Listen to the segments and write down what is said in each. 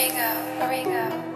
Arigo, Arigo.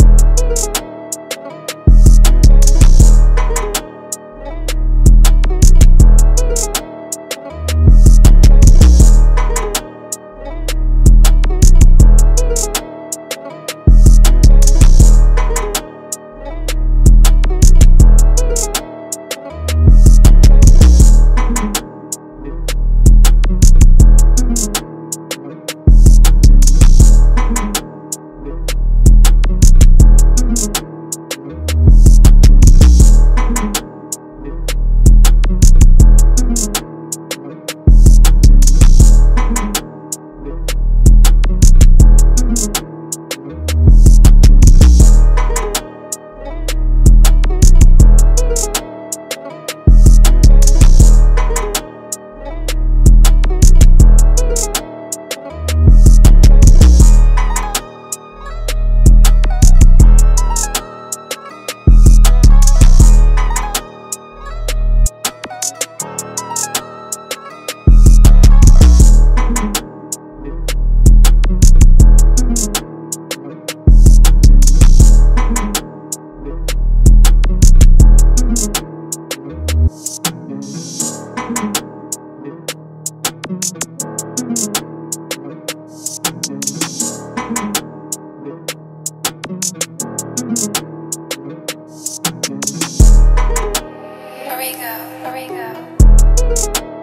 Arigo, Arigo.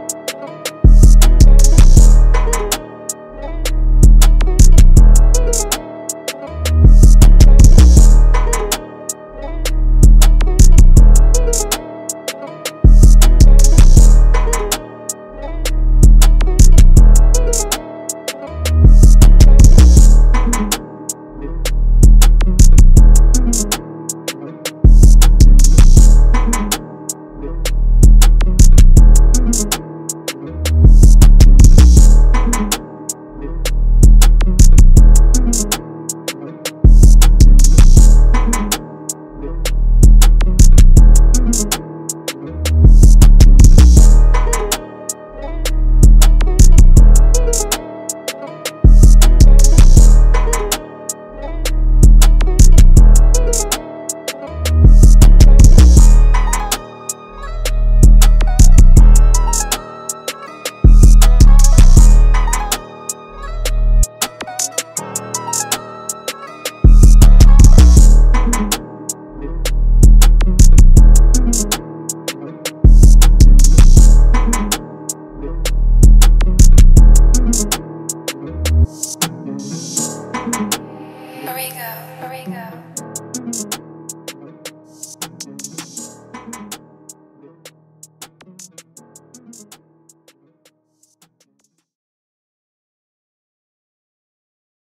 Arigo,